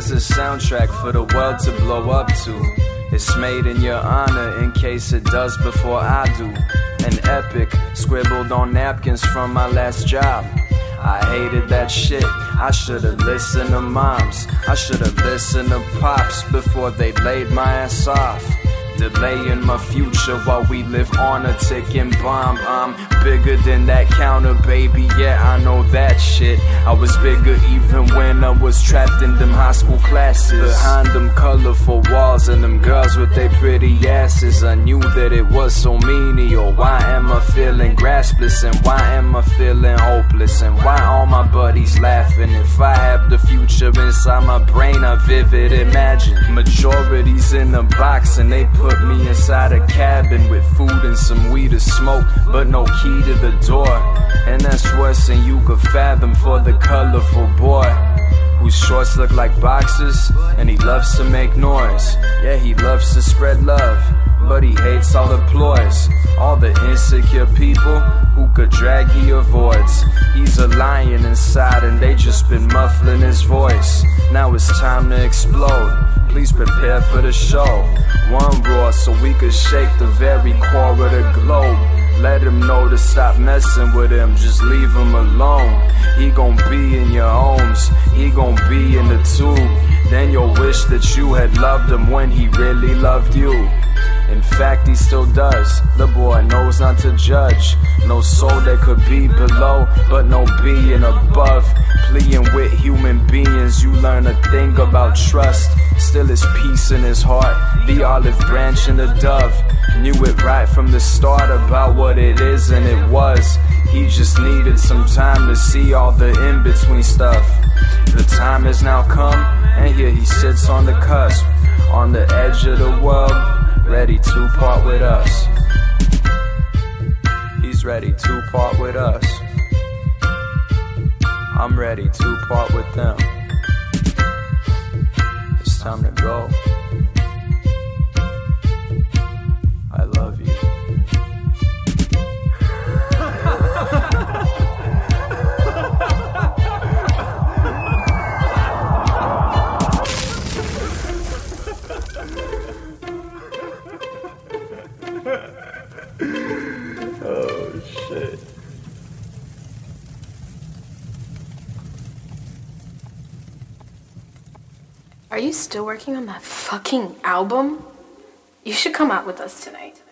Here's a soundtrack for the world to blow up to. It's made in your honor in case it does before I do. An epic scribbled on napkins from my last job. I hated that shit. I should've listened to moms. I should've listened to pops before they laid my ass off. Delaying my future while we live on a ticking bomb. I'm bigger than that counter, baby. Yeah, I know that shit. I was bigger even when I was trapped in them high school classes. Behind them colorful walls and them girls with their pretty asses. I knew that it was so menial. Why am I feeling graspless? And why am I feeling hopeless? And why all my buddies laughing? If I have the future inside my brain, I vivid imagine. Majorities in a box and they put Put me inside a cabin with food and some weed to smoke, but no key to the door. And that's worse than you could fathom for the colorful boy whose shorts look like boxes, and he loves to make noise. Yeah, he loves to spread love, but he hates all the ploys. All the insecure people who could drag, he avoids. He's a lion inside, and they just been muffling his voice. Now it's time to explode. Please prepare for the show. One roar so we could shake the very core of the globe. Let him know to stop messing with him, just leave him alone. He gon' be in your homes, he gon' be in the tube. Then you'll wish that you had loved him when he really loved you. In fact, he still does. The boy knows not to judge. No soul that could be below, but no being above. Pleading with human beings, you learn a thing about trust. Still is peace in his heart. The olive branch and the dove. Knew it right from the start about what it is and it was. He just needed some time to see all the in between stuff. The time has now come, and here he sits on the cusp, on the edge of the world, ready to part with us. He's ready to part with us. I'm ready to part with them. It's time to go. You still working on that fucking album? You should come out with us tonight.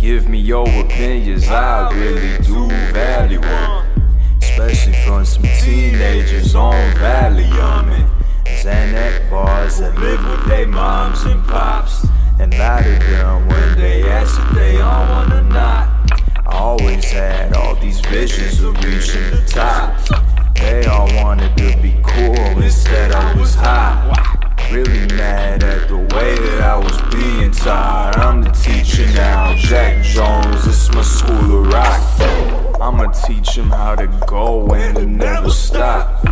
Give, me your opinions, I really do value them. Especially from some teenagers on Valium and Xanax bars that live with their moms and pops. And lie to them when they ask if they all want or not. I always had all these visions of reaching the top. They all wanted to be cool, instead I was hot. Really mad at the way that I was being taught. I'm the teacher now, Jack Jones, it's my school of rock. I'ma teach him how to go and to never stop.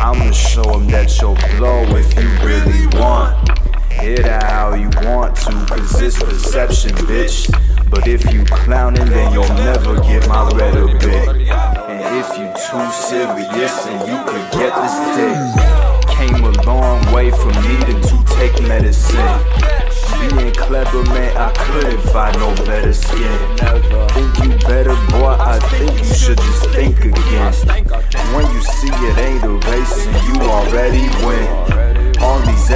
I'ma show him that you'll blow if you really want. Hit it how you want to, cause it's perception, bitch. But if you clowning, then you'll never get my rhetoric. And if you too serious, then you could get this dick. Came a long way from needing to take medicine. Being clever, man, I couldn't find no better skin. Think you better, boy? I think you should just think again. When you see it ain't a race and you already win. All these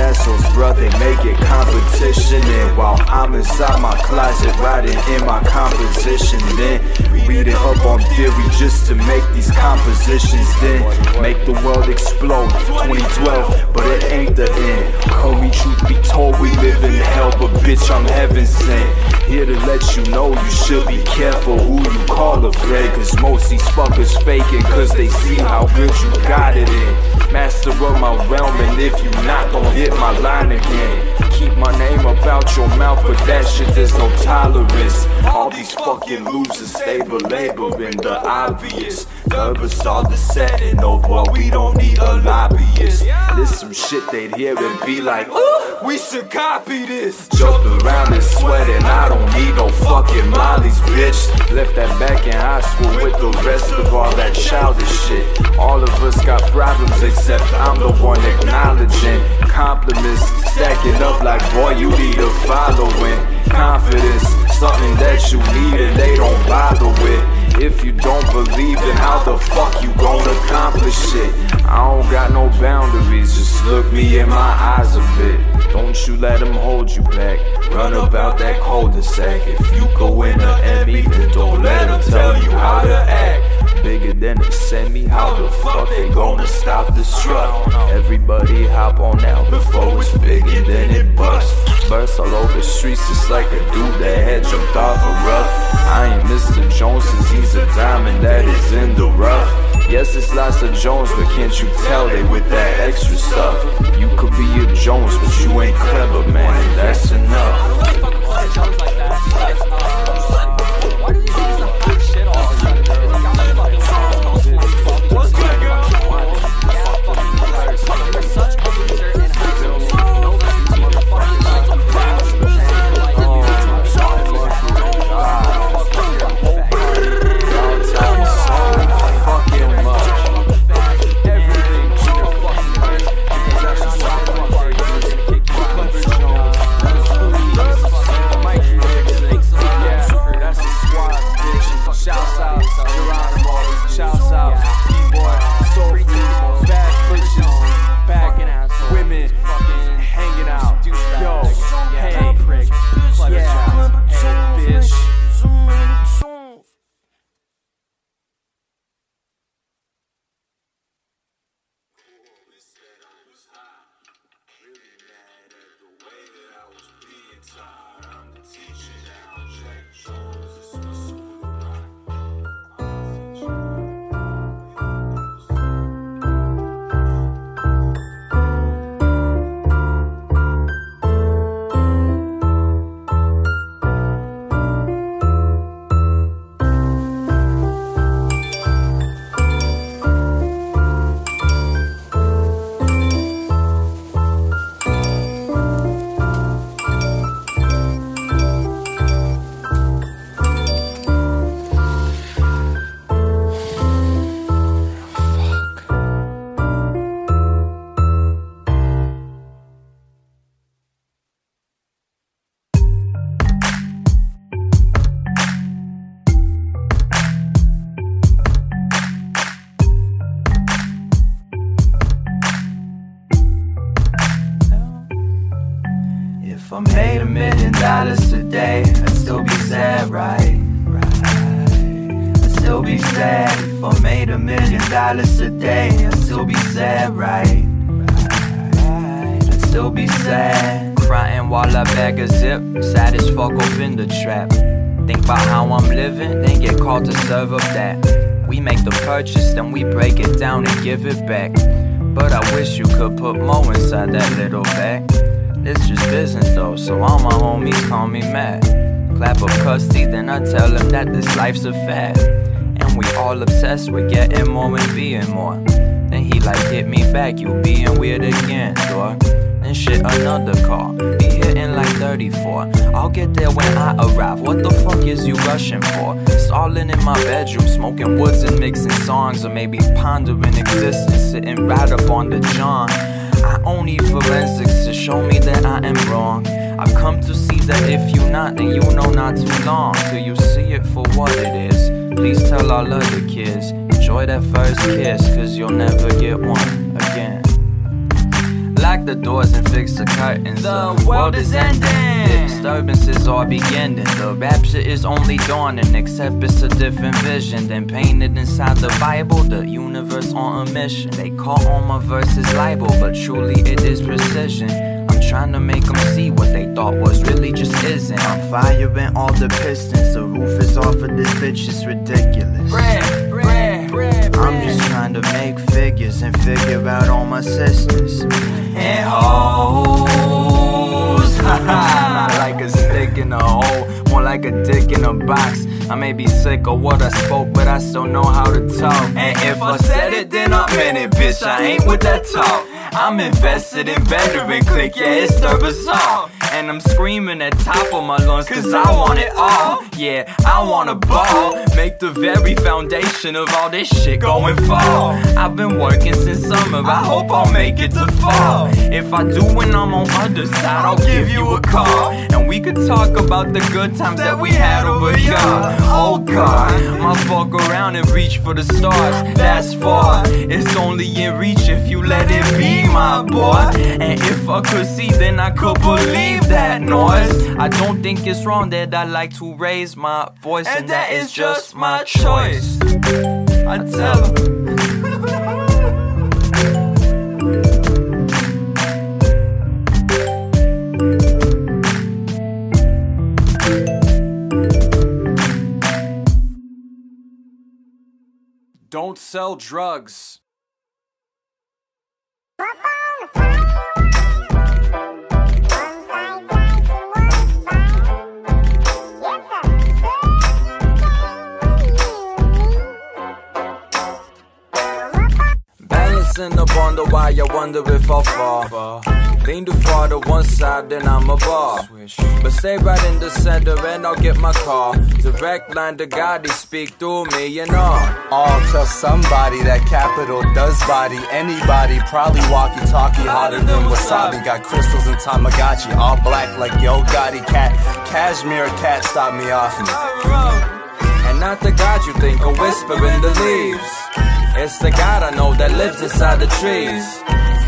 they make it competition. And while I'm inside my closet, writing in my composition, then reading up on theory just to make these compositions. Then make the world explode. 2012, but it ain't the end. Homie, truth be told, we live in hell, but bitch. I'm heaven sent. Here to let you know you should be careful who you call a friend. Cause most these fuckers faking, cause they see how good you got it in. Master of my realm, and if you not, gon' hit my line again. Keep my name about your mouth, but that shit there's no tolerance. All these fucking losers stay belaboring the obvious. Nervous all the setting, no boy, we don't need a lobbyist. This some shit they'd hear and be like, ooh, we should copy this. Joke around and sweating, I don't need no fucking mollies, bitch. Left that back in high school with the rest of all that childish shit. All of us got problems, except I'm the one acknowledging compliments, stacking up like boy, you need a following. Confidence, something that you need and they don't bother with. If you don't believe, then how the fuck you gonna accomplish it? I don't got no boundaries, just look me in my eyes a bit. Don't you let them hold you back. Run about that cul-de-sac. If you go in a Emmy, then don't let them tell you how to act bigger than a semi. How the fuck they gonna stop this truck? Everybody hop on now before it's bigger than it busts. Burst all over the streets just like a dude that had jumped off a rough. I ain't Mr. Jones since he's a diamond that is in the rough. Yes, it's lots of Jones, but can't you tell they with that extra stuff? You could be a Jones, but you ain't clever, man, and that's enough. We make the purchase, then we break it down and give it back. But I wish you could put more inside that little bag. It's just business though, so all my homies call me mad. Clap up custody, then I tell them that this life's a fad. And we all obsessed with getting more and being more. Then he like hit me back, you being weird again, dog. Then shit another call, be hitting like 34. I'll get there when I arrive. What the fuck is you rushing for? Stalling in in my bedroom, smoking woods and mixing songs, or maybe pondering existence, sitting right up on the John. I only need forensics to show me that I am wrong. I've come to see that if you not, then you know not too long till you see it for what it is. Please tell all other kids, enjoy that first kiss, cause you'll never get one again. Lock the doors and fix the curtains. The world is ending. The disturbances are beginning. The rapture is only dawning, except it's a different vision than painted inside the Bible. The universe on a mission. They call all my verses libel, but truly it is precision. I'm trying to make them see what they thought was really just isn't. I'm firing all the pistons, the roof is off of this bitch, it's ridiculous. I'm just trying to make figures and figure out all my sisters. and hoes. Not like a stick in a hole, more like a dick in a box. I may be sick of what I spoke, but I still know how to talk. And if I said it, then I'm in it, bitch. I ain't with that talk. I'm invested in veteran click, yeah, it's Derbasol. And I'm screaming at top of my lungs, cause I want it all. Yeah, I wanna ball. Make the very foundation of all this shit going fall. I've been working since summer, I hope I'll make it to fall. If I do when I'm on other side, I'll give you a call. And we could talk about the good times that we had over here. Oh God, my fuck around and reach for the stars. That's far. It's only in reach if you let it be, my boy. And if I could see, then I could believe that noise. I don't think it's wrong that I like to raise my voice, and that is just my choice. I tell tell 'em. Don't sell drugs. Balancing up on the wire, wonder if I'll fall. Lean too far to one side, then I'm a ball. But stay right in the center and I'll get my call. Direct line to God, he speak through me and all. All tell somebody that capital does body anybody. Probably walkie talkie hotter than wasabi. Got crystals and Tamagotchi, all black like Yo Gotti cat. Cashmere cat stop me off. And not the God you think, a whisper in the leaves. It's the God I know that lives inside the trees.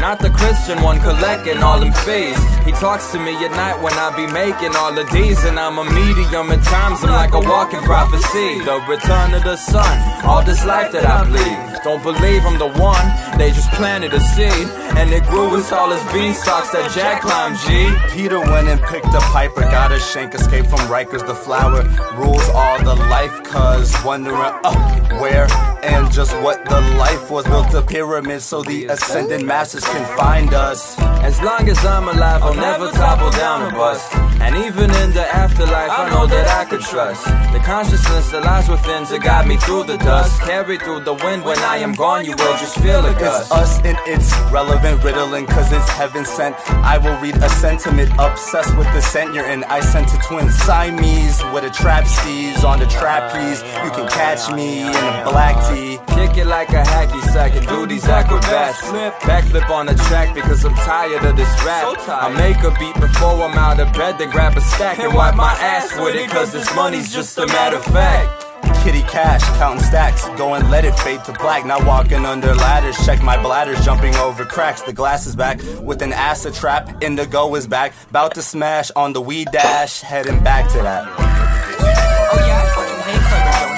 Not the Christian one collecting all them fees. He talks to me at night when I be making all of these, and I'm a medium at times. I'm like a walking prophecy. The return of the sun, all this life that I bleed. Don't believe I'm the one, they just planted a seed, and it grew as tall as beanstalks that Jack climbed, G. Peter went and picked a piper, got a shank, escaped from Rikers. The flower rules all the life, cuz wondering uh, where and just what the life was. Built a pyramid so the ascending masses can find us. As long as I'm alive, I'll never topple down a bust. And even in the afterlife, I know that I could trust the consciousness that lies within to guide me through the dust. Carry through the wind when I am gone, you will just feel a It's us and it's relevant riddling cause it's heaven sent. I will read a sentiment obsessed with the scent you're in. I sent to twin Siamese with a trap steez on the trapeze. You can catch me in a black tee. Kick it like a hacky sack and do these acrobats. Backflip on the track because I'm tired of this rap. I make a beat before I'm out of bed, then grab a stack and wipe my ass with it cause this money's just a matter of fact. Kitty cash, counting stacks, go and let it fade to black. Not walking under ladders, check my bladders, jumping over cracks. The glass is back with an acid trap. Indigo is back, bout to smash on the weed dash, heading back to that. Oh yeah, I fucking hate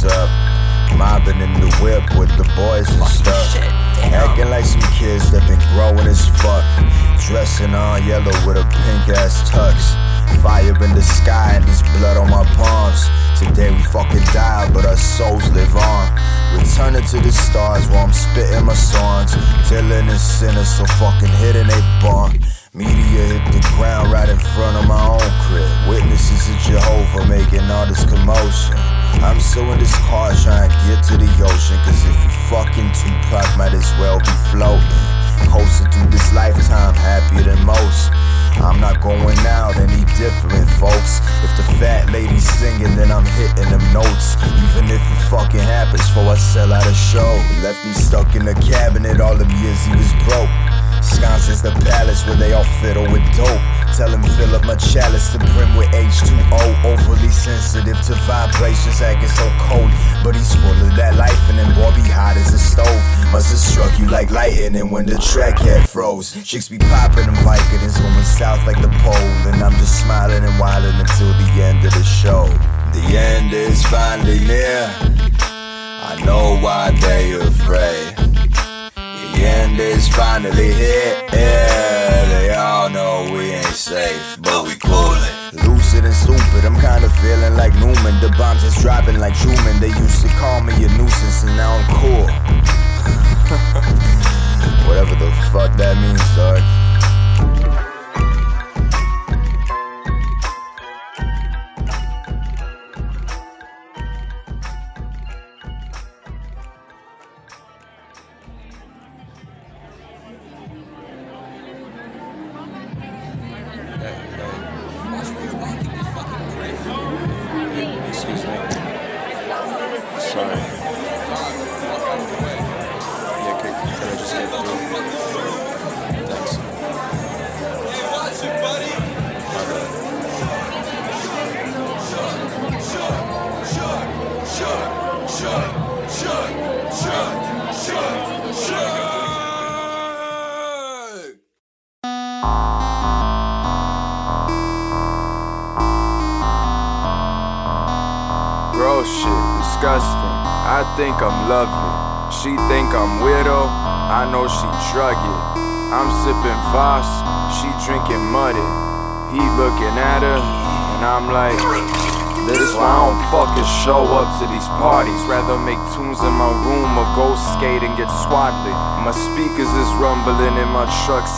blows up. Mobbing in the whip with the boys and stuff. Acting like some kids that been growing as fuck. Dressing all yellow with a pink ass tux. Fire in the sky and there's blood on my palms. Today we fucking die, but our souls live on. Returning to the stars while I'm spitting my songs. Dylan and sinners so fucking hitting they barn. Media hit the ground right in front of my own crib. Witnesses of Jehovah making all this commotion. I'm in this car trying to get to the ocean. Cause if you fucking Tupac, might as well be floating. Coasting through this lifetime happier than most. I'm not going out any different, folks. If the fat lady's singing, then I'm hitting them notes. Even if it fucking happens before I sell out a show. Left him stuck in the cabinet all them years he was broke. Sconces the palace where they all fiddle with dope. Tell him fill up my chalice to brim with H2O. Overly sensitive to vibrations, acting so cold. But he's full of that life, and then boy be hot as a stove. Must have struck you like lightning when the track had froze. Chicks be popping them Vicodins going south like the pole. And I'm just smiling and wilding until the end of the show. The end is finally near. I know why they afraid. The end is finally here. Yeah, they all know we ain't safe, but we coolin'. Lucid and stupid, I'm kinda feeling like Newman. The bombs is dropping like Truman. They used to call me a nuisance, and now I'm cool. Whatever the fuck that means, dog.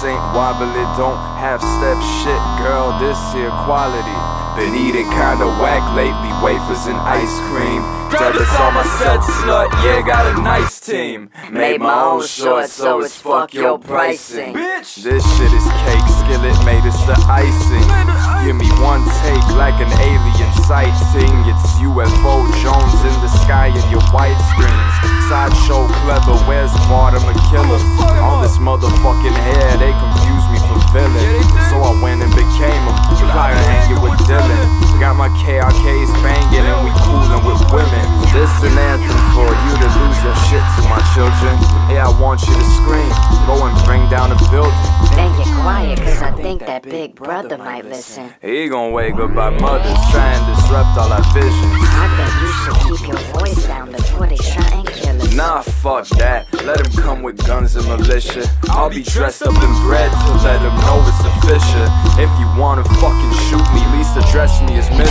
Ain't wobbly. Don't have step shit, girl. This here quality. Been eating kinda whack lately, wafers and ice cream. Debits on my set slut, yeah, got a nice team. Made my own shorts, so it's fuck your pricing. Bitch, this shit is cake, skillet made us the icing. Give me one take like an alien sighting. It's UFO Jones in the sky and your white screens. Sideshow Kleber, where's Mortimer Killer? All this motherfucking hair, they confuse me for villain. So I went and became a flyer hanging with Dylan. Got my KRKs banging and we coolin' with women. This an anthem for you to lose your shit to my children. Yeah, I want you to scream. Go and bring down the building. Then get quiet, cause I think that big brother might listen. He gon' wake up our mothers, try and disrupt all our visions. I think you should keep your voice down before they try and kill us. Nah, fuck that. Let him come with guns and militia. I'll be dressed up in bread to let him know it's official. If you wanna fucking shoot me, at least address me as Mister.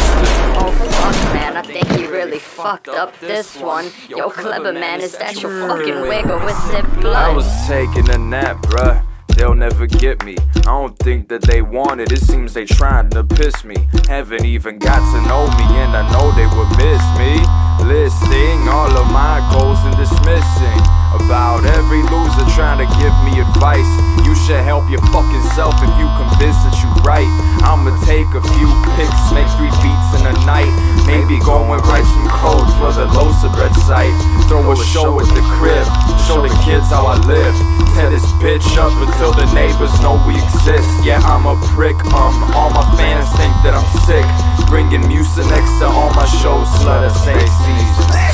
Oh fuck man, I think he really fucked up this one. Yo, Kleber man, is that your fucking wig or was it I was taking a nap, bruh. They'll never get me. I don't think that they want it. It seems they trying to piss me. Haven't even got to know me, and I know they would miss me. Listing all of my goals and dismissing about every loser trying to give me advice. You should help your fucking self if you convinced that you right. I'ma take a few pics, make three beats in a night. Maybe go and write some code for the Losabred site. Throw a show at the crib, show the kids how I live. Tear this bitch up until the neighbors know we exist. Yeah, I'm a prick, um, all my fans think that I'm sick. Bringing music next to all my shows, slut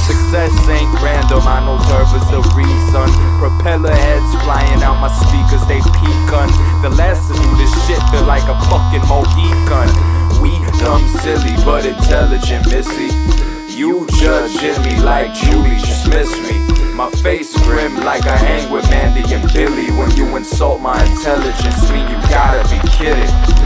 Success ain't random, I know there was a reason. Propeller heads flying out my speakers, they pecan. The last to do this shit feel like a fucking Mohican. We dumb, silly, but intelligent, missy. You judging me like Julie, just miss me. My face grim like I hang with Mandy and Billy. When you insult my intelligence, mean you gotta be kidding.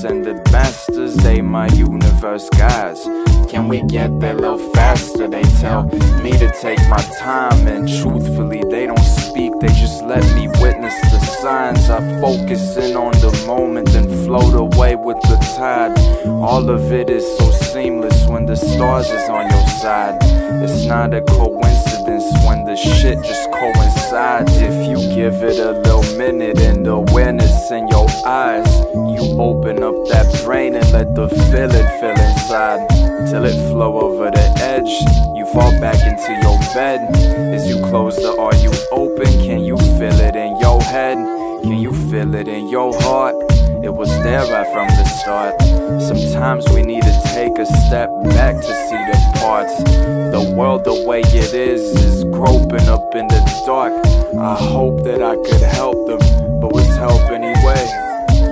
Ascended masters, they my universe guys. Can we get there a little faster? They tell me to take my time, and truthfully, they don't speak, they just let me witness the signs. I focus in on the moment and float away with the tide. All of it is so seamless when the stars is on your side. It's not a coincidence when the shit just coincides. If you give it a little minute and awareness in your eyes, you open up that brain and let the feeling fill inside. Till it flow over the edge, you fall back into your bed. Is you closed or are you open? Can you feel it in your head? Can you feel it in your heart? It was there right from the start. Sometimes we need to take a step back to see the parts. The world the way it is is groping up in the dark. I hope that I could help them, but what's help anyway?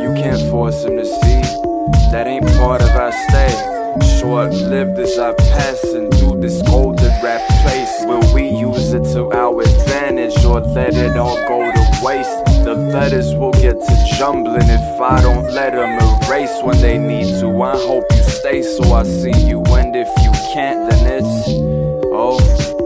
You can't force them to see. That ain't part of our stay. Short lived as I pass and do this golden rap place. Will we use it to our advantage or let it all go to waste? The letters will get to jumbling if I don't let them erase when they need to. I hope you stay so I see you, and if you can't, then it's okay.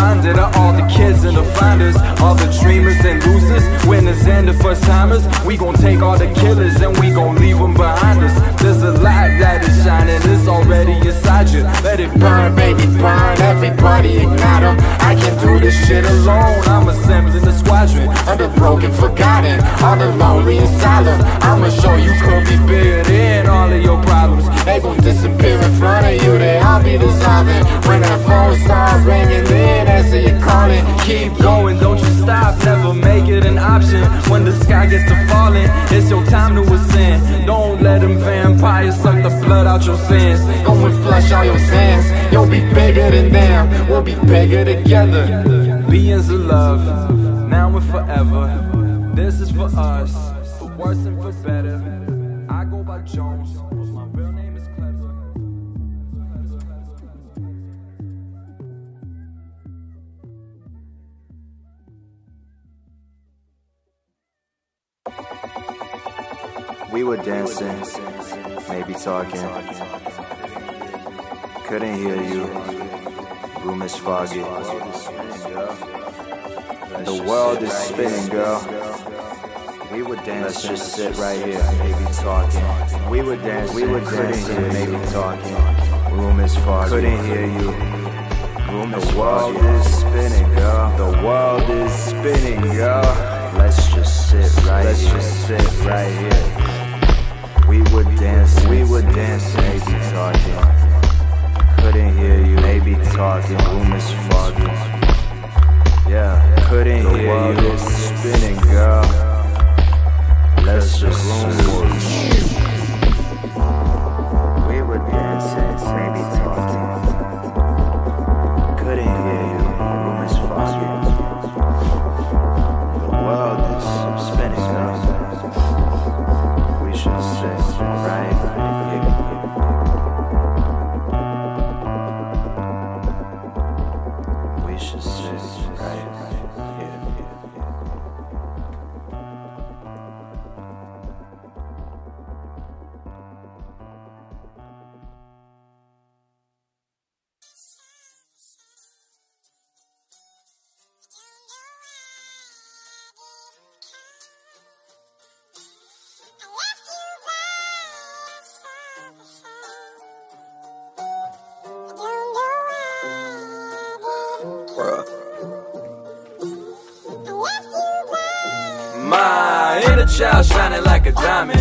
Reminder to all the kids and the finders, all the dreamers and losers, winners and the first timers. We gon' take all the killers and we gon' leave them behind us. There's a light that is shining, it's already inside you. Let it burn, baby, burn. Everybody ignite 'em. I can't do this shit alone. I'm assembling a squadron the broken, forgotten, all the lonely and silent. I'ma show you could be bigger than all of your problems. They gon' disappear in front of you, they all be dissolving. When that Keep going, don't you stop, never make it an option. When the sky gets to falling, it's your time to ascend. Don't let them vampires suck the blood out your sins. Go and flush all your sins. You'll be bigger than them, we'll be bigger together. Beings of love, now and forever. This is for us, for worse and for better. I go by Jones, We were dancing, maybe talking. Couldn't hear you. Room is foggy. The world is spinning, girl. We were dancing. Let's just sit right here, maybe talking. We were dancing. We were dancing, maybe talking. Room is foggy. Couldn't hear you. Room the world is spinning, girl. The world is spinning, girl. Let's just sit right here. Let's just sit right here. We were dancing, we were dancing, maybe talking. Couldn't hear you, maybe talking. Room is foggy. Yeah, couldn't the hear world you. is spinning, girl. Let's just room We were dancing, maybe talking. Child shining like a diamond.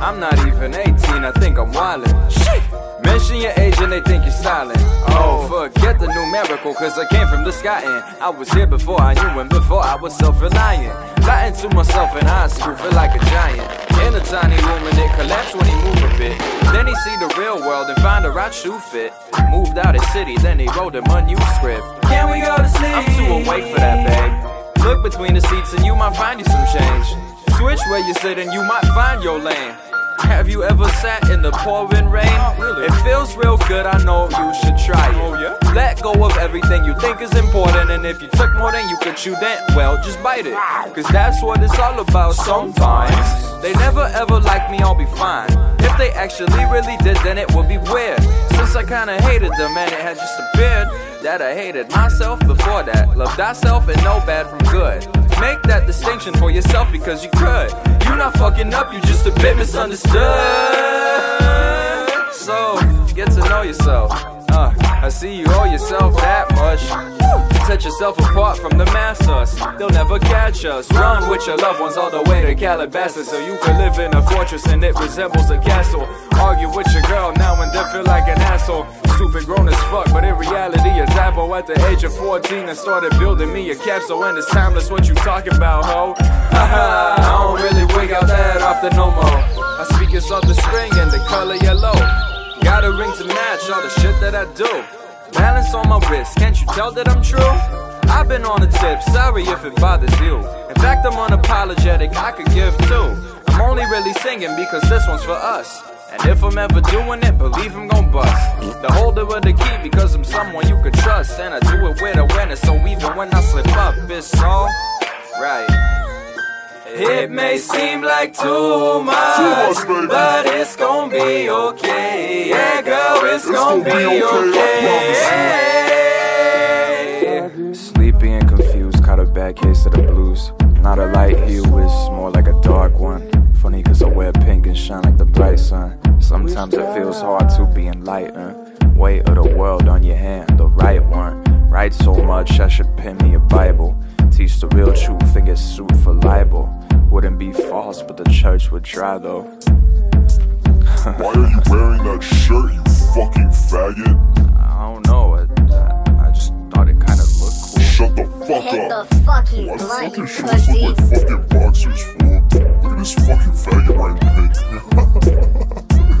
I'm not even 18, I think I'm wildin'. Shit. Mention your age and they think you're styling. Oh, forget the numerical, cause I came from the sky and I was here before I knew and before I was self reliant. Lying to myself in high school, feel like a giant. In a tiny room and it collapsed when he moved a bit. Then he see the real world and find a right shoe fit. Moved out of city, then he wrote a new script. Can we go to sleep? I'm too awake for that, babe. Look between the seats and you might find you some change. Switch where you sit and you might find your lane. Have you ever sat in the pouring rain? It feels real good, I know you should try it. Oh, Let go of everything you think is important, and if you took more than you could chew, then well, just bite it. Cause that's what it's all about sometimes. They never ever like me, I'll be fine. If they actually really did, then it would be weird. Since I kinda hated them and it had just appeared that I hated myself before that. Love thyself and know bad from good. Make that distinction for yourself because you could. You're not fucking up, you're just a bit misunderstood. So, get to know yourself. Uh, I see you owe yourself that much. Set yourself apart from the masses. They'll never catch us. Run with your loved ones all the way to Calabasas so you can live in a fortress and it resembles a castle. Argue with your girl now and then feel like an asshole. Stupid grown as fuck, but in reality, a dabble at the age of 14 and started building me a capsule. And it's timeless what you talking about, ho. Haha, I don't really wig out that often no more. I speak it's of the spring and the color yellow. Got a ring to match all the shit that I do. Balance on my wrist, can't you tell that I'm true? I've been on a tip, sorry if it bothers you. In fact, I'm unapologetic, I could give too. I'm only really singing because this one's for us. And if I'm ever doing it, believe I'm gon' bust. The holder of the key because I'm someone you can trust. And I do it with awareness, so even when I slip up, it's all right. It may seem like too much, but it's gonna be okay. Yeah, girl, it's gonna be okay. Sleepy and confused, caught a bad case of the blues. Not a light hue, it's more like a dark one. Funny cause I wear pink and shine like the bright sun. Sometimes it feels hard to be enlightened. Weight of the world on your hand, the right one. Write so much, I should pen me a Bible. Teach the real truth and get sued for libel. Wouldn't be false, but the church would try though. Why are you wearing that shirt, you fucking faggot? I don't know, I, I, Shut the fuck Hit up. the fucking Why blunt, fucking you shorts look like fucking boxers, fool? Look at this fucking faggot wearing pink.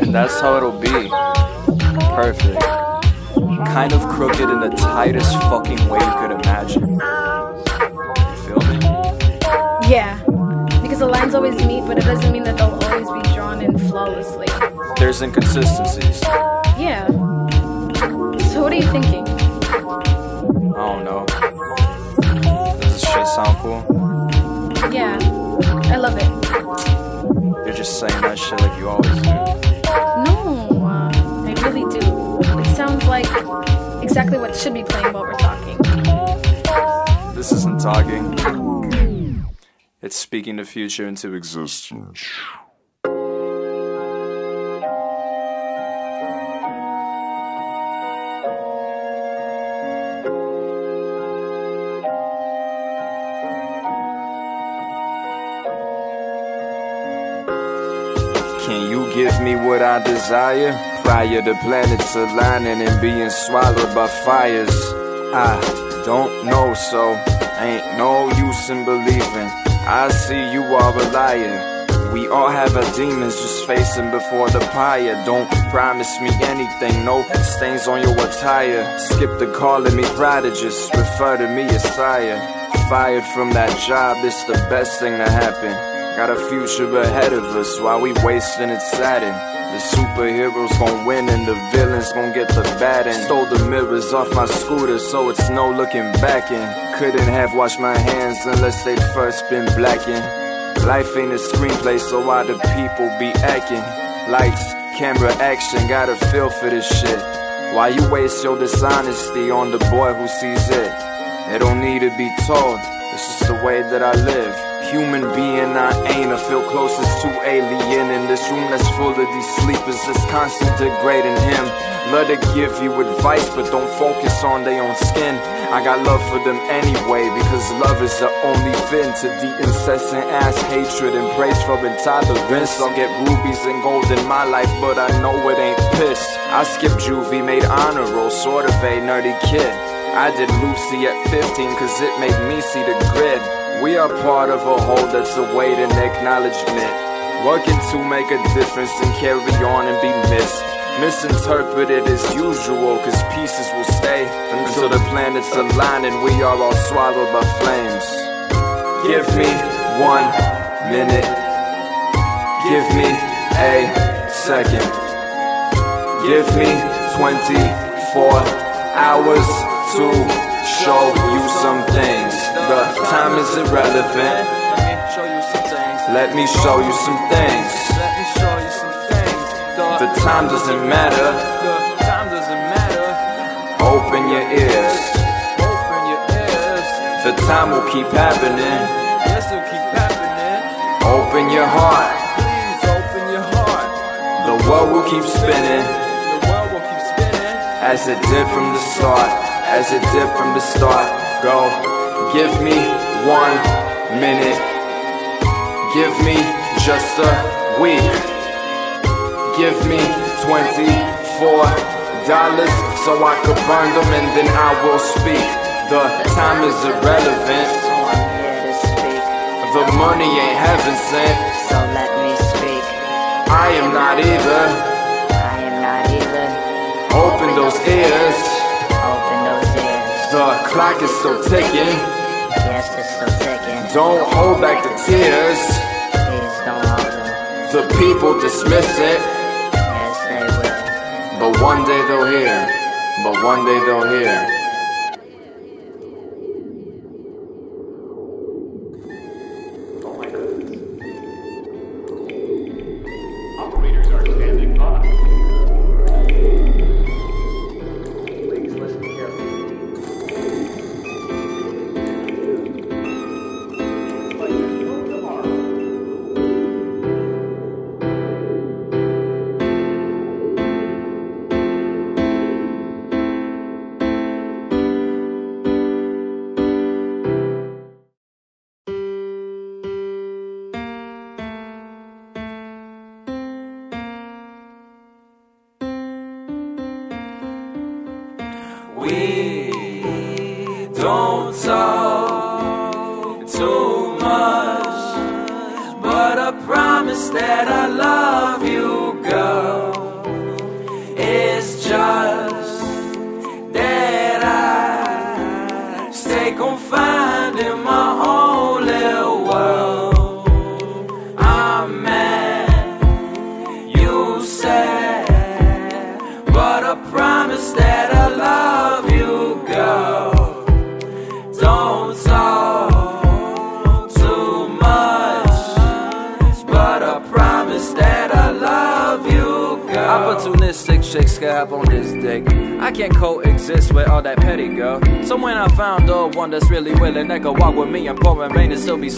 And that's how it'll be. Perfect. Kind of crooked in the tightest fucking way you could imagine. You feel me? Yeah, because the lines always meet, but it doesn't mean that they'll always be drawn in flawlessly. There's inconsistencies. Yeah. So what are you thinking? I don't know. Does this shit sound cool? Yeah, I love it. You're just saying that shit like you always do. No, uh, I really do. It sounds like exactly what should be playing while we're talking. This isn't talking. It's speaking the future into existence. Can you give me what I desire? Prior to planets aligning and being swallowed by fires. I don't know, so ain't no use in believing. I see you are a liar. We all have our demons just facing before the pyre. Don't promise me anything, no stains on your attire. Skip the calling me prodigious, refer to me as sire. Fired from that job, it's the best thing to happen. Got a future ahead of us while we wasting it satin. The superheroes gon' win and the villains gon' get the batting. Stole the mirrors off my scooter, so it's no looking back in. Couldn't have washed my hands unless they'd first been blackened. Life ain't a screenplay, so why the people be acting? Lights, camera, action, got a feel for this shit. Why you waste your dishonesty on the boy who sees it? It don't need to be told, it's just the way that I live. Human being, I ain't. I feel closest to alien in this room that's full of these sleepers that's constant degrading him. Love to give you advice, but don't focus on their own skin. I got love for them anyway, because love is the only fin to the incessant ass hatred and praise for intolerance. I'll get rubies and gold in my life, but I know it ain't piss. I skipped juvie, made honor roll, sort of a nerdy kid. I did Lucy at 15 cause it made me see the grid. We are part of a whole that's awaiting acknowledgement. Working to make a difference and carry on and be missed. Misinterpreted as usual, cause pieces will stay until the planets align and we are all swallowed by flames. Give me one minute. Give me a second. Give me 24 hours to show you some things. The time is irrelevant. Let me show you some things. The time doesn't matter. Time doesn't matter. Open your ears. Open your ears. The time will keep happening. Open your heart. The world will keep spinning. As it did from the start. As it did from the start. Go. Give me one minute. Give me just a week. Give me 24 dollars so I could burn them and then I will speak. The time is irrelevant. I'm here to speak. The money ain't heaven sent. So let me speak. I am not either. I am not either. Open those ears. Open those ears. The clock is still ticking. Yes, it's still ticking. Don't hold back the tears. Please don't hold them. The people dismiss it. Yes, they will. But one day they'll hear. But one day they'll hear.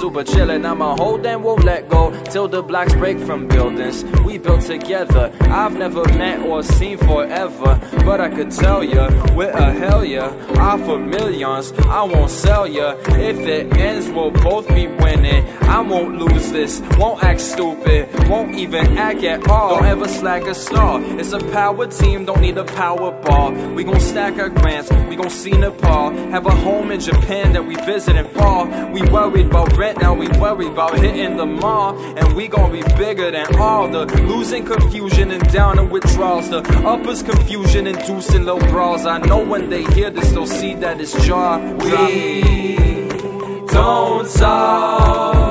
Super chillin', I'ma hold and won't let go till the blocks break from buildings we built together. I've never met or seen forever, but I could tell ya, with a hell yeah, I for millions, I won't sell ya. If it ends, we'll both be winning. I won't lose this, won't act stupid, won't even act at all. Don't ever slack a star. It's a power team, don't need a power ball. We gon' stack our grants, we gon' see Nepal. Have a home in Japan that we visit and fall. We worried about rent, now we worried about hitting the mall. And we gon' be bigger than all the losing confusion and down and withdrawals. The uppers confusion inducing low brawls. I know when they hear this, they'll see that it's jaw. We don't talk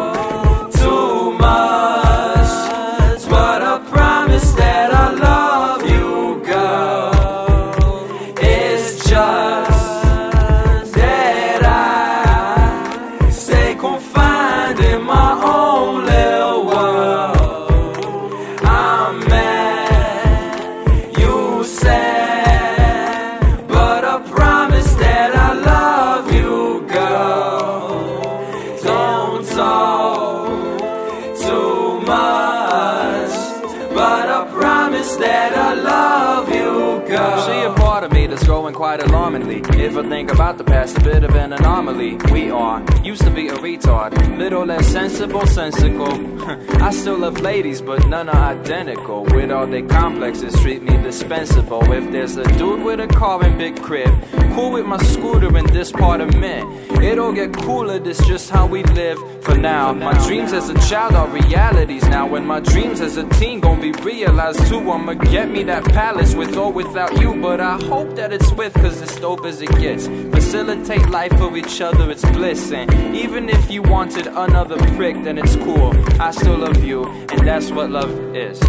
anomaly. We are used to be a retard, little less sensible, sensical. I still love ladies, but none are identical. With all their complexes, treat me dispensable. If there's a dude with a car and big crib, cool with my scooter in this part of men. It'll get cooler, this just how we live for now. My dreams as a child are realities now. When my dreams as a teen gon' be realized too. I'ma get me that palace with or without you. But I hope that it's with, cause it's dope as it gets. Facilitate life for each other, it's bliss. And even if you wanted another prick, then it's cool. I still love you, and that's what love is.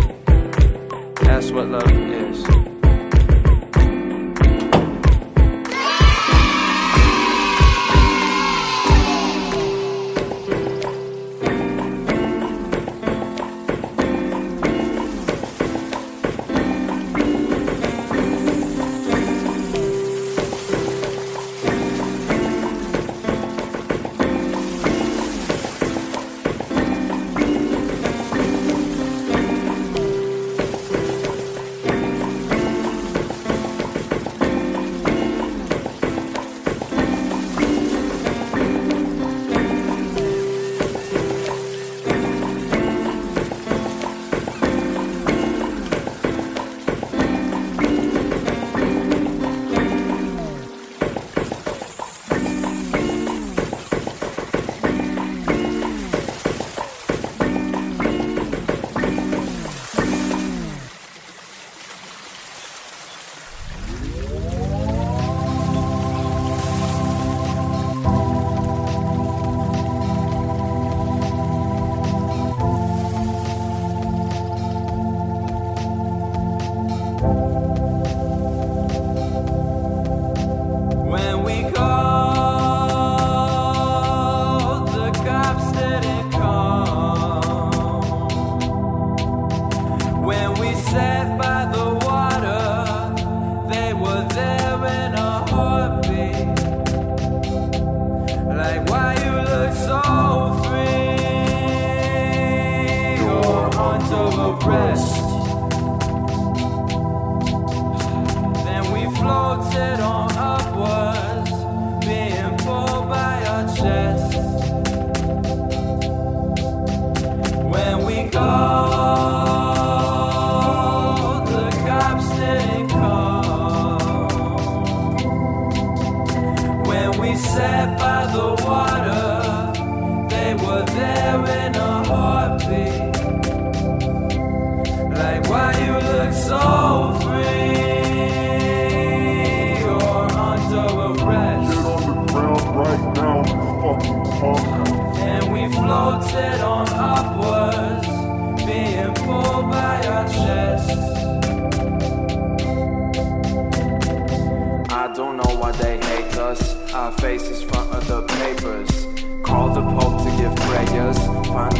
That's what love is.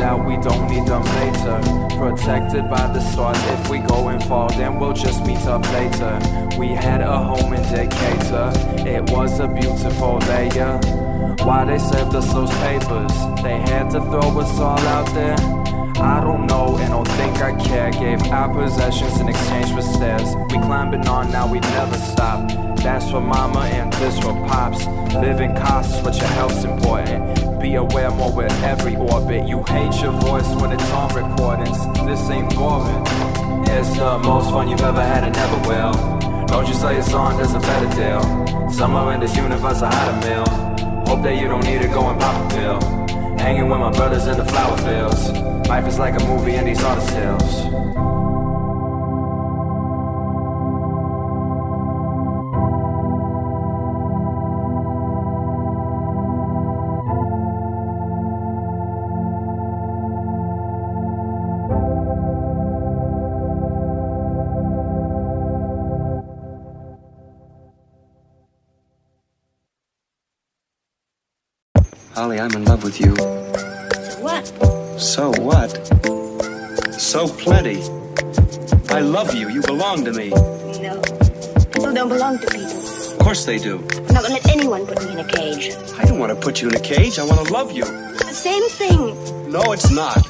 Out we don't need them later. Protected by the stars, if we go and fall, then we'll just meet up later. We had a home in Decatur, it was a beautiful layer. Why they served us those papers? They had to throw us all out there. I don't know and don't think I care. Gave our possessions in exchange for stairs. We climbing on, now we never stop. That's for mama and this for pops. Living costs, but your health's important. Be aware more with every orbit. You hate your voice when it's on recordings. This ain't boring. It's the most fun you've ever had and never will. Don't you say it's on, there's a better deal. Somewhere in this universe, I had a meal. Hope that you don't need to go and pop a pill. Hanging with my brothers in the flower fields. Life is like a movie and these are the I'm in love with you. What? So what? So plenty. I love you. You belong to me. No. People don't belong to people. Of course they do. I'm not gonna let anyone put me in a cage. I don't want to put you in a cage. I want to love you. It's the same thing. No, it's not.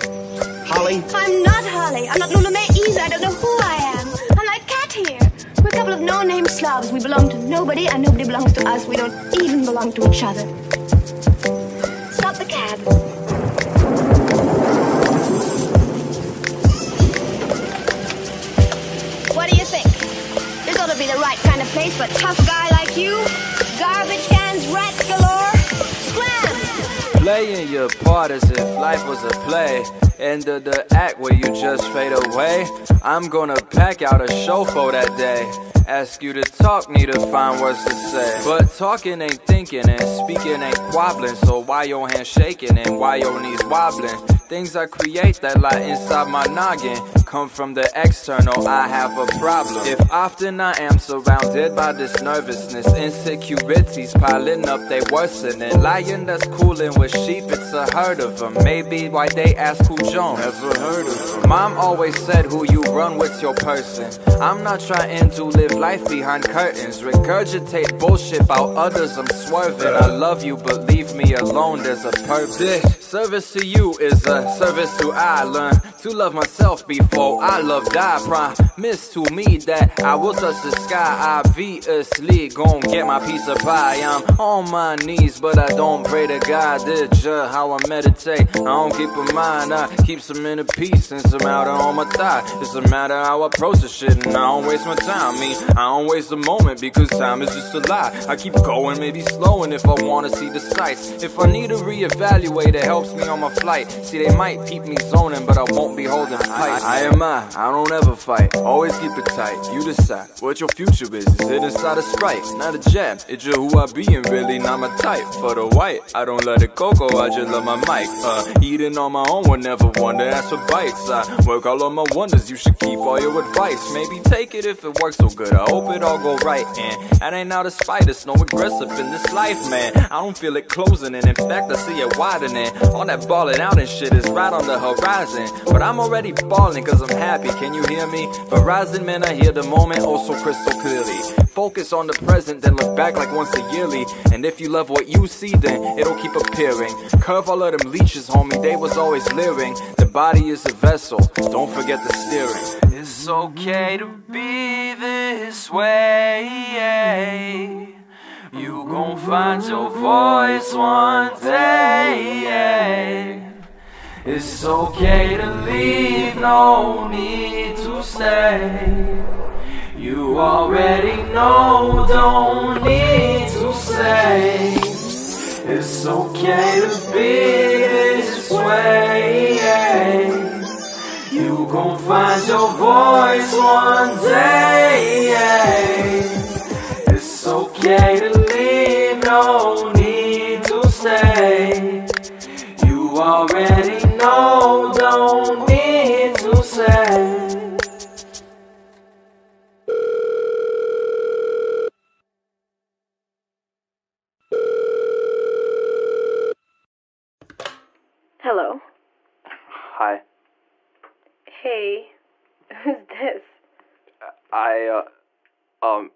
Holly, I'm not Holly. I'm not Lula Mae either. I don't know who I am. I'm like Cat here. We're a couple of no-name slobs. We belong to nobody, and nobody belongs to us. We don't even belong to each other. What do you think? This ought to be the right kind of place for a tough guy like you. Garbage cans, rats galore. Scram! Playing your part as if life was a play. End of the act where you just fade away. I'm gonna pack out a show for that day. Ask you to talk, need to find words to say. But talking ain't thinking and speaking ain't quabbling. So why your hands shaking and why your knees wobbling? Things I create that lie inside my noggin come from the external. I have a problem. If often I am surrounded by this nervousness, insecurities piling up, they worsening. Lion that's cooling with sheep, it's a herd of them. Maybe why they ask who Jones. Never heard of him. Mom always said who you run with your person. I'm not trying to live life behind curtains. Regurgitate bullshit about others, I'm swerving. I love you, but leave me alone, there's a purpose. Service to you is a service to I learn to love myself before I love die. Promise to me that I will touch the sky. Obviously, gon' get my piece of pie. I'm on my knees, but I don't pray to God. Did ya how I meditate? I don't keep a mind, I keep some inner peace and some outer on my thigh. It's a matter how I approach the shit, and I don't waste my time. I mean, I don't waste a moment because time is just a lie. I keep going, maybe slowing if I wanna see the sights. If I need to reevaluate, it helps me on my flight. See, they might keep me zoning, but I won't be holding tight. I am I, I don't ever fight. Always keep it tight. You decide what your future is. Is it inside a strike, Not a jam. It's just who I be and really not my type. For the white, I don't let it go go. I just love my mic. Uh, eating on my own would never wonder. Ask for bites. I work all on my wonders. You should keep all your advice. Maybe take it if it works so good. I hope it all go right. And that ain't out of spite. It's no aggressive in this life, man. I don't feel it closing, and in fact, I see it widening. All that balling out and shit is right on the horizon. But I'm already balling cause I'm happy. Can you hear me? Verizon, man, I hear the moment oh so crystal clearly. Focus on the present, then look back like once a yearly. And if you love what you see, then it'll keep appearing. Curve all of them leeches, homie, they was always leering. The body is a vessel, don't forget the steering. It's okay to be this way. You gon' find your voice one day. It's okay to leave, no need to stay. You already know, don't need to say. It's okay to be this way. You gon' find your voice one day. It's okay to leave, no need to stay. You already I, uh, um.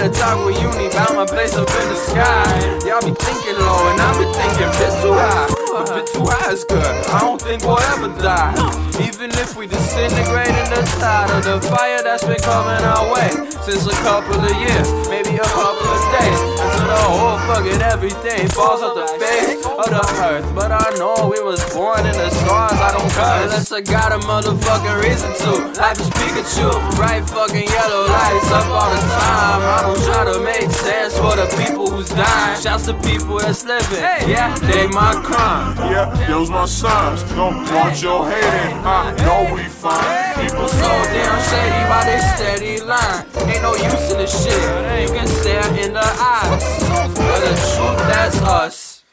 A talk with uni about my place up in the sky. Y'all be thinking low, and I be thinking bit too high. A bit too high is good. I don't think we'll ever die. Even if we disintegrate in the tide of the fire that's been coming our way since a couple of years, maybe a couple of days, the whole fucking everything falls off the face of the earth. But I know we was born in the stars. I don't curse unless I got a motherfucking reason to. Life is Pikachu, bright fucking yellow lights up all the time. I don't try to make sense for the people who's dying. Shouts to people that's living. Yeah, they my crime. Yeah, those my signs. Don't want your hating. I know we fine. People So damn shady by they steady line. Ain't no use in this shit. You can stare in the eyes. But the truth, that's us.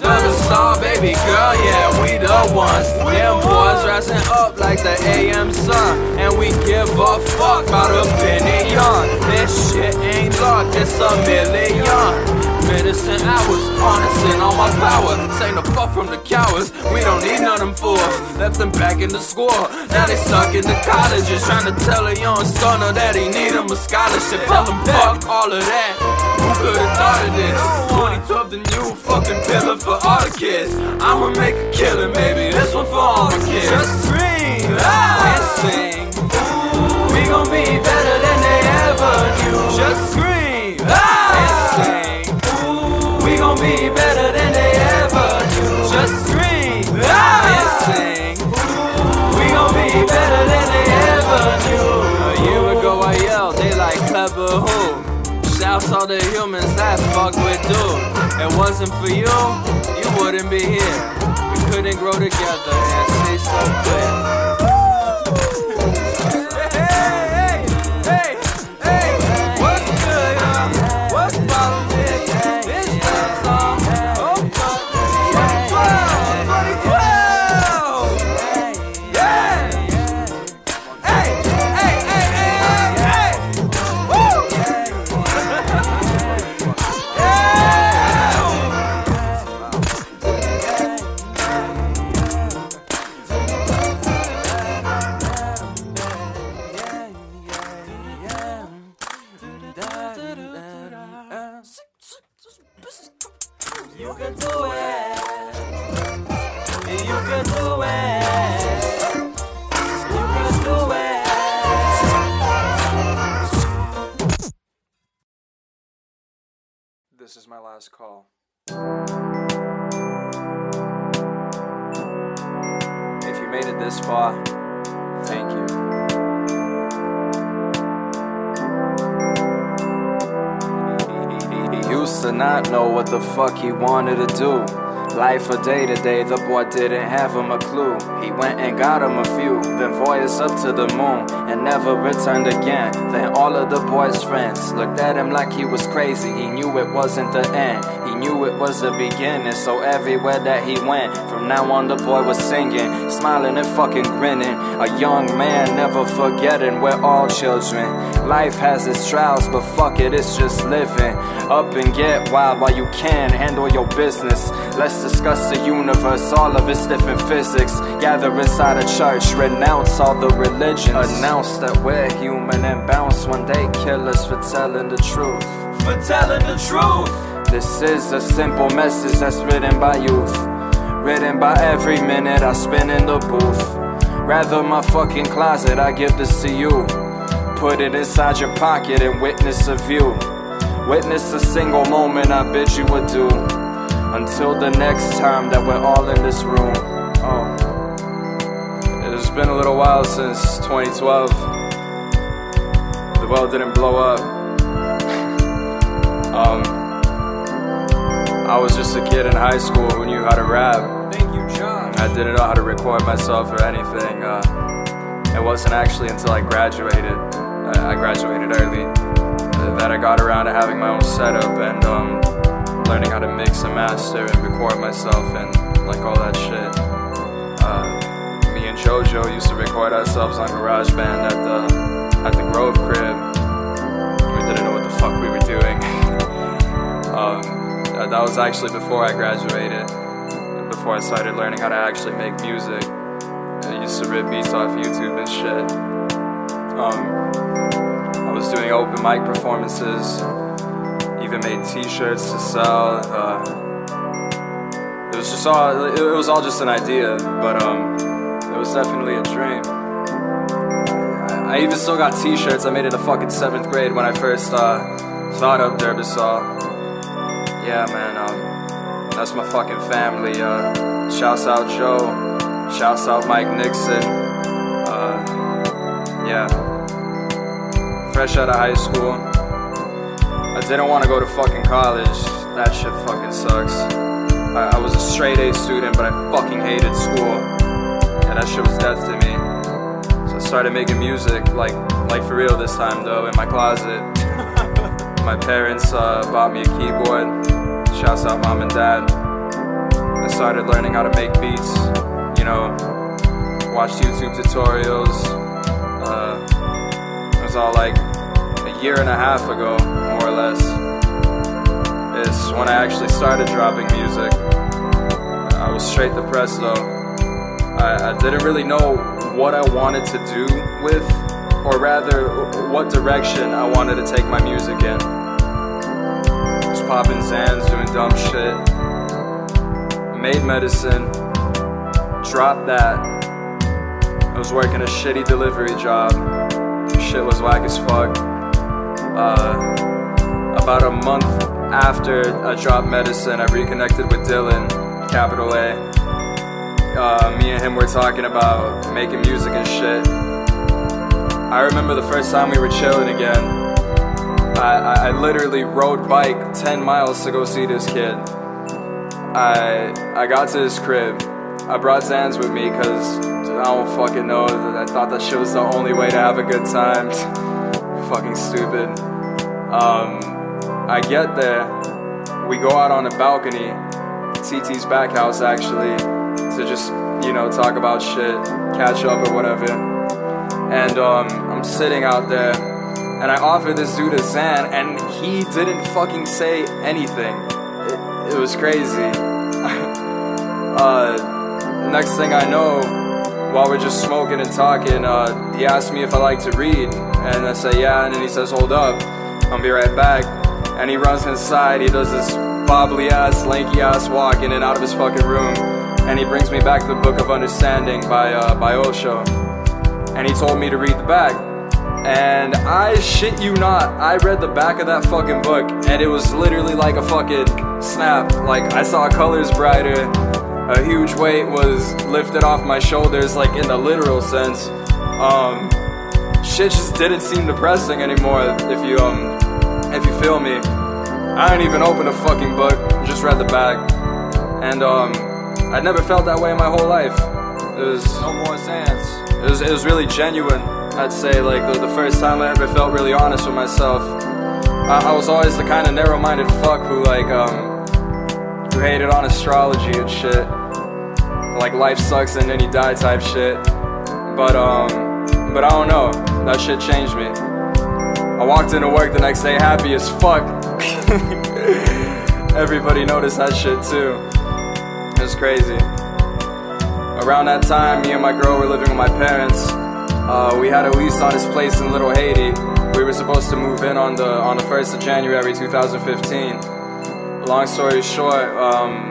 The star, baby girl, yeah, we the ones. Them boys rising up like the AM sun. And we give a fuck about opinion. This shit ain't luck, it's a million. Medicine hours, harnessing all my power. Saying the fuck from the cowards. We don't need none of them fools. Left them back in the school. Now they stuck in the colleges. Trying to tell a young stunner that he need him a scholarship. Tell him fuck all of that. Who could've thought of this? 2012, the new fucking pillar for all the kids. I'ma make a killing, baby. This one for all my kids. Just scream ah. and sing. We gon' be better than they ever knew. Just scream be better than they ever knew. Just scream ah! and sing. We gon' be better than they ever knew. A year ago I yelled, they like clever who? Shouts all the humans that fuck with dude. It wasn't for you, you wouldn't be here. We couldn't grow together and stay so clear. Fuck he wanted to do. Life a day to day, the boy didn't have him a clue. He went and got him a few, then voyaged up to the moon and never returned again. Then all of the boy's friends looked at him like he was crazy. He knew it wasn't the end, knew it was the beginning. So everywhere that he went, from now on the boy was singing, smiling and fucking grinning. A young man never forgetting we're all children. Life has its trials, but fuck it, it's just living. Up and get wild while you can, handle your business. Let's discuss the universe, all of its different physics. Gather inside a church, renounce all the religions. Announce that we're human and bounce one day kill us for telling the truth. For telling the truth! This is a simple message that's written by youth. Written by every minute I spend in the booth. Rather my fucking closet, I give this to you. Put it inside your pocket and witness a view. Witness a single moment I bid you adieu. Until the next time that we're all in this room. Oh. It's been a little while since 2012. The world didn't blow up. um, I was just a kid in high school who knew how to rap. Thank you, John. I didn't know how to record myself or anything. Uh, it wasn't actually until I graduated, I, I graduated early, uh, that I got around to having my own setup and um, learning how to mix and master and record myself and like all that shit. Uh, me and JoJo used to record ourselves on GarageBand at the at the Grove crib. We didn't know what the fuck we were doing. um, that, was actually before I graduated before I started learning how to actually make music. I used to rip beats off YouTube and shit. Um, I was doing open mic performances, even made T-shirts to sell. Uh, it was just all it was all just an idea, but um, it was definitely a dream. I, even still got T-shirts I made it the fucking seventh grade when I first uh, thought of Derbasol. Yeah, man. Um, that's my fucking family. Uh, shouts out Joe. Shouts out Myke Nixon. Uh, yeah. Fresh out of high school. I didn't want to go to fucking college. That shit fucking sucks. I, I was a straight A student, but I fucking hated school. Yeah, that shit was death to me. So I started making music, like, like for real this time though, in my closet. my parents uh, bought me a keyboard. Shouts out mom and dad. I started learning how to make beats, you know, watched YouTube tutorials. Uh, it was all like a year and a half ago, more or less, is when I actually started dropping music. I was straight depressed though. I, I didn't really know what I wanted to do with, or rather, what direction I wanted to take my music in. Popping Xans, doing dumb shit. Made medicine, dropped that. I was working a shitty delivery job. Shit was whack as fuck. Uh, about a month after I dropped medicine, I reconnected with Dylan, capital A. Uh, me and him were talking about making music and shit. I remember the first time we were chilling again. I, I, literally rode bike 10 miles to go see this kid. I I got to his crib. I brought Xans with me because I don't fucking know. I thought that shit was the only way to have a good time. fucking stupid. Um, I get there. We go out on the balcony, TT's back house actually, to just you know talk about shit, catch up or whatever. And um, I'm sitting out there, and I offered this dude a Xan, and he didn't fucking say anything. It, it was crazy. uh, next thing I know, while we're just smoking and talking, uh, he asked me if I like to read, and I say yeah, and then he says, hold up, I'll be right back. And he runs inside, he does this bobbly ass, lanky ass walk in and out of his fucking room, and he brings me back the Book of Understanding by, uh, by Osho. And he told me to read the back. And I shit you not, I read the back of that fucking book, and it was literally like a fucking snap. Like, I saw colors brighter, a huge weight was lifted off my shoulders, like in the literal sense. Um, shit just didn't seem depressing anymore. If you um, if you feel me, I didn't even open a fucking book. Just read the back, and um, I never felt that way in my whole life. It was no more Xans. It was it was really genuine. I'd say like the, the first time I ever felt really honest with myself. I, I was always the kind of narrow-minded fuck who like um, who hated on astrology and shit like life sucks and then you die type shit. But um, but I don't know. That shit changed me. I walked into work the next day happy as fuck. Everybody noticed that shit too. It was crazy. Around that time, me and my girl were living with my parents. Uh, we had a lease on this place in Little Haiti. We were supposed to move in on the on the first of January 2015. Long story short, um,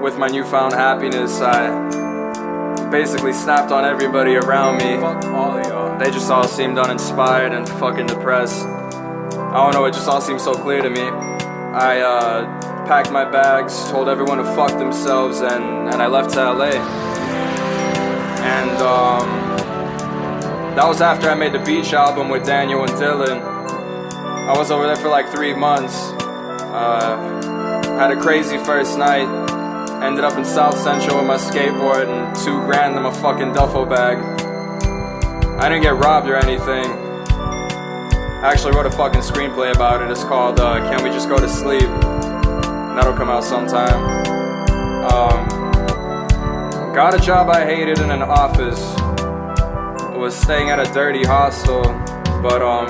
with my newfound happiness, I basically snapped on everybody around me. all y'all. They just all seemed uninspired and fucking depressed. I don't know, it just all seemed so clear to me. I uh, packed my bags, told everyone to fuck themselves, and, and I left to LA. And um, that was after I made the Beach album with Daniel and Dylan. I was over there for like three months. Uh, had a crazy first night. Ended up in South Central with my skateboard and two grand in my fucking duffel bag. I didn't get robbed or anything. I actually wrote a fucking screenplay about it. It's called uh, Can We Just Go to Sleep? That'll come out sometime. Um, got a job I hated in an office. Was staying at a dirty hostel, but um,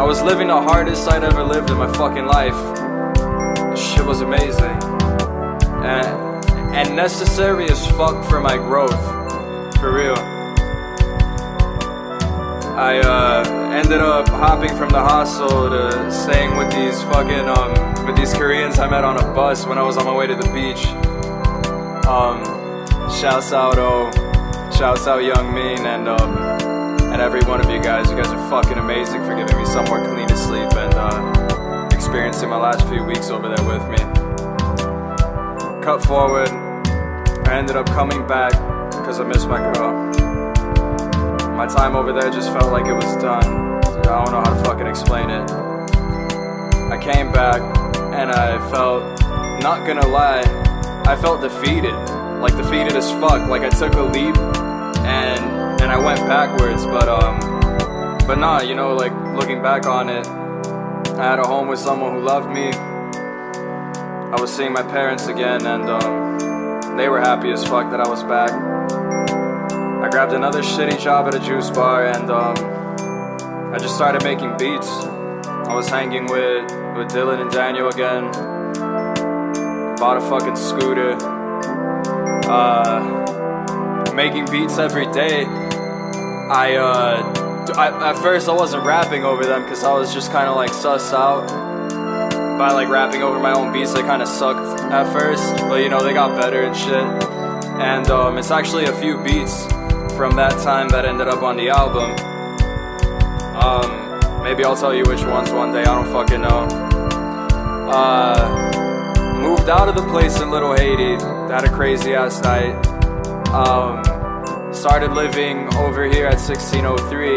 I was living the hardest I'd ever lived in my fucking life. This shit was amazing. And, and necessary as fuck for my growth. For real. I uh, ended up hopping from the hostel to staying with these fucking um, with these Koreans I met on a bus when I was on my way to the beach. Um, shouts out oh, shouts out Young Mean and um, and every one of you guys. You guys are fucking amazing for giving me somewhere clean to sleep and uh, experiencing my last few weeks over there with me. Cut forward, I ended up coming back because I missed my girl. My time over there just felt like it was done. I don't know how to fucking explain it. I came back and I felt, not gonna lie, I felt defeated. Like defeated as fuck. Like I took a leap and and I went backwards, but um but nah, you know, like looking back on it, I had a home with someone who loved me. I was seeing my parents again and um they were happy as fuck that I was back. I grabbed another shitty job at a juice bar and um, I just started making beats. I was hanging with, with Dylan and Daniel again. Bought a fucking scooter. Uh, making beats every day. I, uh, I, at first I wasn't rapping over them because I was just kind of like sussed out by like rapping over my own beats. They kind of sucked at first, but you know they got better and shit. And um, it's actually a few beats from that time that ended up on the album. Um, maybe I'll tell you which ones one day, I don't fucking know. Uh, moved out of the place in Little Haiti, had a crazy ass night. Um, started living over here at 1603,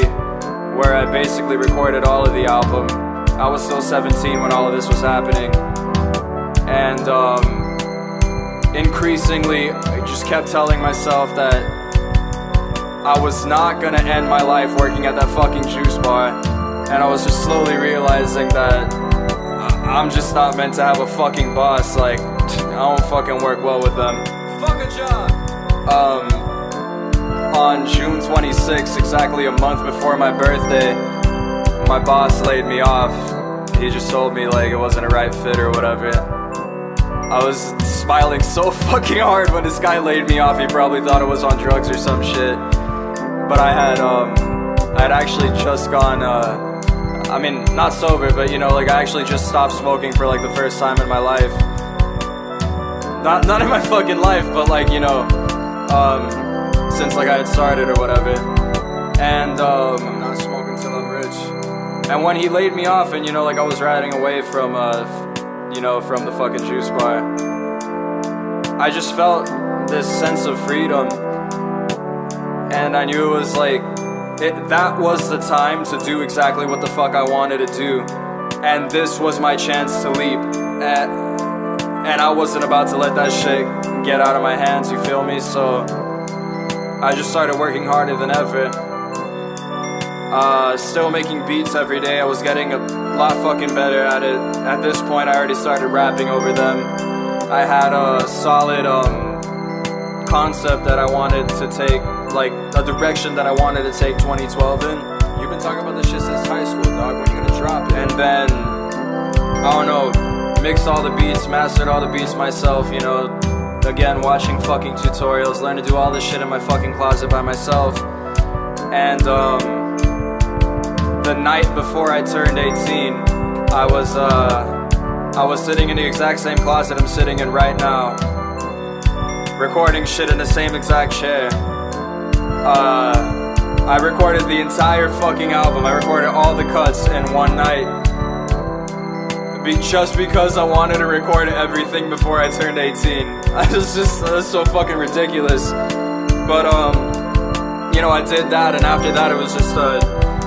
where I basically recorded all of the album. I was still 17 when all of this was happening. And um, increasingly, I just kept telling myself that I was not gonna end my life working at that fucking juice bar. And I was just slowly realizing that I'm just not meant to have a fucking boss. Like, I don't fucking work well with them. Fuck a job! Um, on June 26th, exactly a month before my birthday, my boss laid me off. He just told me, like, it wasn't a right fit or whatever. I was smiling so fucking hard when this guy laid me off. He probably thought I was on drugs or some shit but I had um I had actually just gone uh I mean not sober but you know like I actually just stopped smoking for like the first time in my life not not in my fucking life but like you know um since like I had started or whatever. And um I'm not smoking till I'm rich. and when he laid me off and you know like I was riding away from uh you know from the fucking juice bar I just felt this sense of freedom. And I knew it was like it, that was the time to do exactly what the fuck I wanted to do, and this was my chance to leap, and, and I wasn't about to let that shit get out of my hands. You feel me? So I just started working harder than ever. Uh, still making beats every day. I was getting a lot fucking better at it. At this point, I already started rapping over them. I had a solid um, concept that I wanted to take like a direction that I wanted to take 2012 in. You've been talking about this shit since high school, dog. When you gonna drop it? And then I don't know, mixed all the beats, mastered all the beats myself. You know, again watching fucking tutorials, learn to do all this shit in my fucking closet by myself. And um, the night before I turned 18, I was uh, I was sitting in the exact same closet I'm sitting in right now recording shit in the same exact chair. Uh, I recorded the entire fucking album. I recorded all the cuts in one night. Be- just because I wanted to record everything before I turned 18. I was just, that's so fucking ridiculous. But, um, you know, I did that, and after that, it was just a,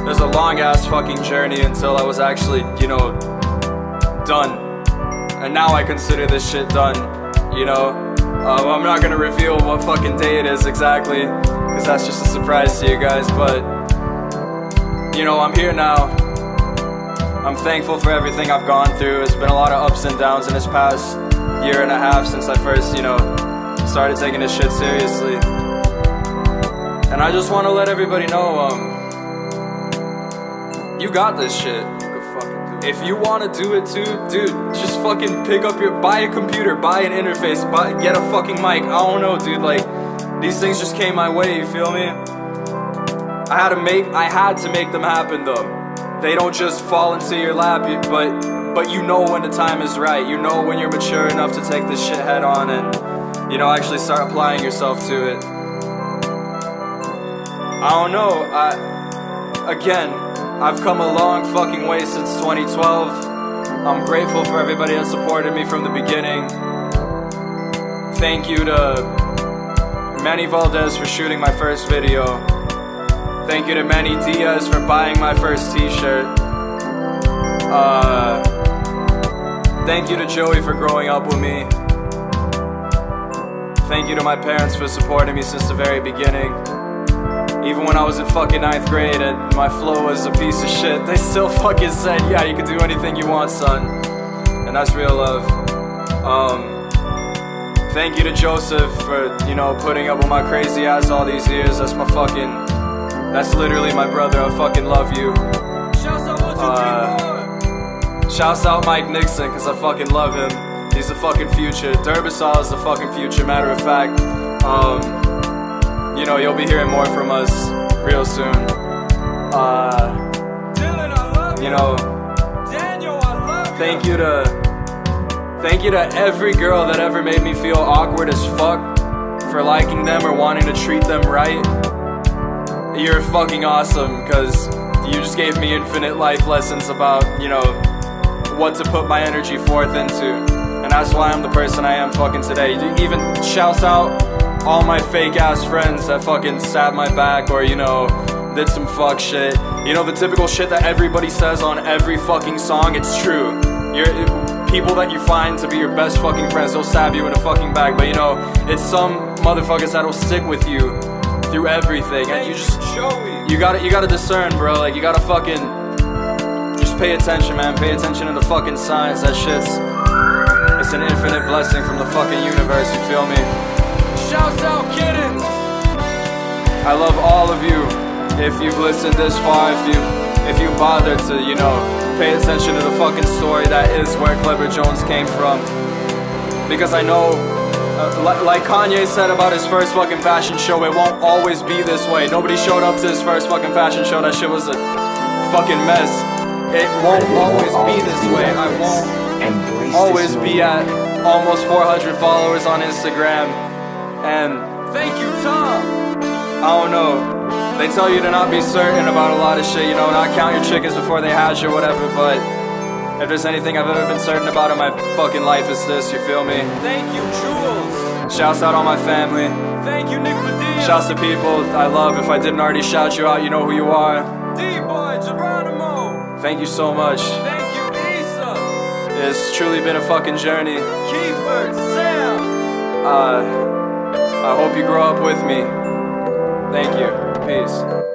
it was a long ass fucking journey until I was actually, you know, done. And now I consider this shit done, you know? Um, I'm not gonna reveal what fucking day it is exactly because that's just a surprise to you guys. But you know, I'm here now. I'm thankful for everything I've gone through. It's been a lot of ups and downs in this past year and a half since I first, you know, started taking this shit seriously. And I just want to let everybody know, um, you got this shit. If you want to do it too, dude, just fucking pick up your, buy a computer, buy an interface, buy, get a fucking mic. I don't know, dude. Like, these things just came my way. You feel me? I had to make, I had to make them happen though. They don't just fall into your lap, but, but you know when the time is right. You know when you're mature enough to take this shit head on and, you know, actually start applying yourself to it. I don't know. I, again, I've come a long fucking way since 2012. I'm grateful for everybody that supported me from the beginning. Thank you to Manny Valdez for shooting my first video. Thank you to Manny Diaz for buying my first t-shirt. Uh, thank you to Joey for growing up with me. Thank you to my parents for supporting me since the very beginning. Even when I was in fucking ninth grade and my flow was a piece of shit, they still fucking said, yeah, you can do anything you want, son. And that's real love. Um, thank you to Joseph for, you know, putting up with my crazy ass all these years. That's my fucking, that's literally my brother. I fucking love you. Uh, shouts out Myke Nixon, cause I fucking love him. He's the fucking future. Derbasol is the fucking future, matter of fact. Um, you know, you'll be hearing more from us real soon. Uh, you know, thank you to, thank you to every girl that ever made me feel awkward as fuck for liking them or wanting to treat them right. You're fucking awesome because you just gave me infinite life lessons about, you know, what to put my energy forth into. And that's why I'm the person I am fucking today. Even shouts out all my fake ass friends that fucking stabbed my back or, you know, did some fuck shit. You know, the typical shit that everybody says on every fucking song, it's true. You're people that you find to be your best fucking friends, they'll stab you in the fucking back. But you know, it's some motherfuckers that'll stick with you through everything. And you just you gotta you gotta discern, bro. Like you gotta fucking just pay attention, man. Pay attention to the fucking signs. That shit's it's an infinite blessing from the fucking universe, you feel me? Shouts out kittens! I love all of you. If you've listened this far, if you if you bothered to, you know, pay attention to the fucking story that is where Kleber Jones came from. Because I know, uh, li- like Kanye said about his first fucking fashion show, it won't always be this way. Nobody showed up to his first fucking fashion show. That shit was a fucking mess. It won't always be this way. I won't always be at almost 400 followers on Instagram. And thank you, Tom. I don't know. They tell you to not be certain about a lot of shit, you know, not count your chickens before they hatch or whatever, but if there's anything I've ever been certain about in my fucking life, it's this, you feel me? Thank you, Jules. Shouts out all my family. Thank you, Nick Padilla. Shouts to people I love. If I didn't already shout you out, you know who you are. D-Boy, Geronimo. Thank you so much. Thank you, Issa. It's truly been a fucking journey. Kiefer, Sam. Uh, I hope you grow up with me. Thank you. Peace.